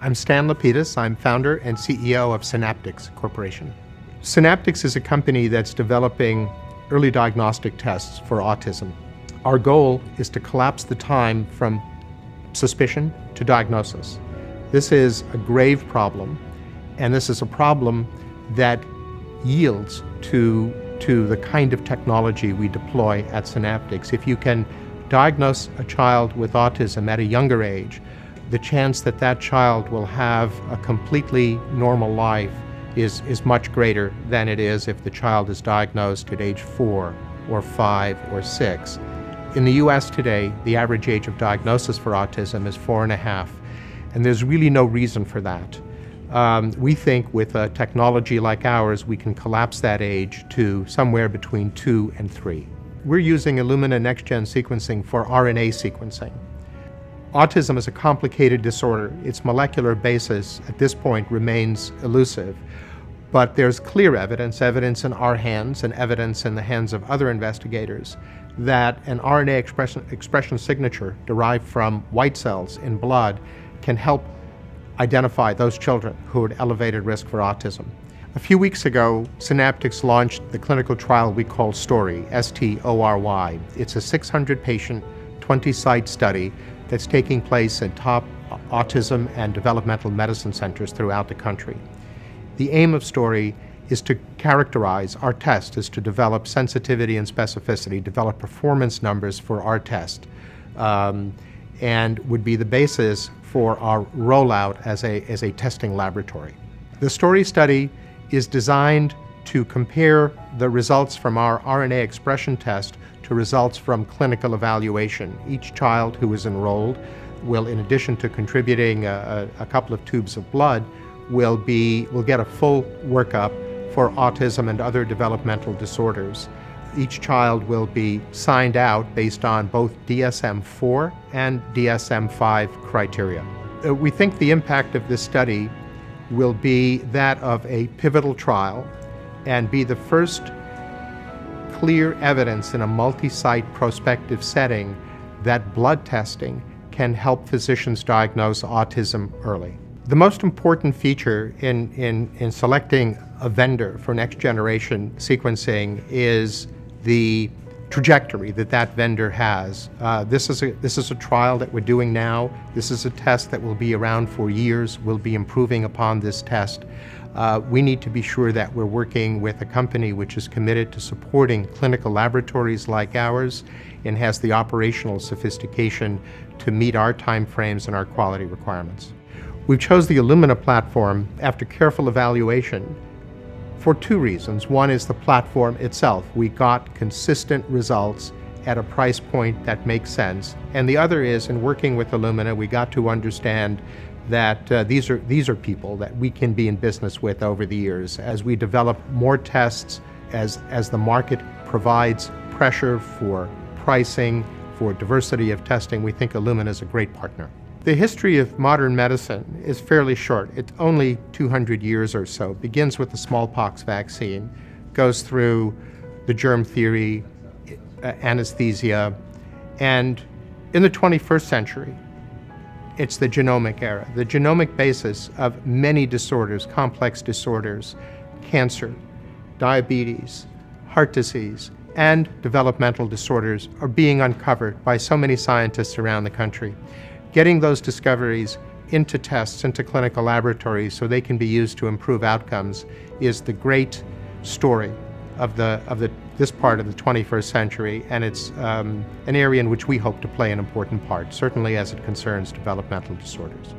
I'm Stan Lapidus. I'm founder and CEO of SynapDx Corporation. SynapDx is a company that's developing early diagnostic tests for autism. Our goal is to collapse the time from suspicion to diagnosis. This is a grave problem, and this is a problem that yields to, to the kind of technology we deploy at SynapDx. If you can diagnose a child with autism at a younger age, the chance that that child will have a completely normal life is, is much greater than it is if the child is diagnosed at age four or five or six. In the US today, the average age of diagnosis for autism is four and a half, and there's really no reason for that. Um, we think with a technology like ours, we can collapse that age to somewhere between two and three. We're using Illumina next-gen sequencing for RNA sequencing. Autism is a complicated disorder. Its molecular basis at this point remains elusive, but there's clear evidence, evidence in our hands and evidence in the hands of other investigators, that an RNA expression, expression signature derived from white cells in blood can help identify those children who are at elevated risk for autism. A few weeks ago, SynapDx launched the clinical trial we call STORY, S-T-O-R-Y. It's a 600 patient, 20 site study that's taking place in top autism and developmental medicine centers throughout the country. The aim of STORY is to characterize our test, is to develop sensitivity and specificity, develop performance numbers for our test, um, and would be the basis for our rollout as a, as a testing laboratory. The STORY study is designed to compare the results from our RNA expression test to results from clinical evaluation. Each child who is enrolled will, in addition to contributing a, a, couple of tubes of blood, will, be, will get a full workup for autism and other developmental disorders. Each child will be signed out based on both DSM-4 and DSM-5 criteria. Uh, we think the impact of this study will be that of a pivotal trial and be the first clear evidence in a multi-site prospective setting that blood testing can help physicians diagnose autism early. The most important feature in, in, in selecting a vendor for next generation sequencing is the trajectory that that vendor has. Uh, this, is a, this is a trial that we're doing now. This is a test that will be around for years. We'll be improving upon this test uh, we need to be sure that we're working with a company which is committed to supporting clinical laboratories like ours and has the operational sophistication to meet our timeframes and our quality requirements. We chose the Illumina platform after careful evaluation for two reasons. One is the platform itself. We got consistent results at a price point that makes sense. And the other is, in working with Illumina, we got to understand that uh, these are these are people that we can be in business with over the years as we develop more tests as as the market provides pressure for pricing for diversity of testing we think Illumina is a great partner the history of modern medicine is fairly short it's only 200 years or so it begins with the smallpox vaccine goes through the germ theory anesthesia and in the 21st century it's the genomic era, the genomic basis of many disorders, complex disorders, cancer, diabetes, heart disease, and developmental disorders are being uncovered by so many scientists around the country. Getting those discoveries into tests, into clinical laboratories so they can be used to improve outcomes is the great story of, the, of the, this part of the 21st century, and it's um, an area in which we hope to play an important part, certainly as it concerns developmental disorders.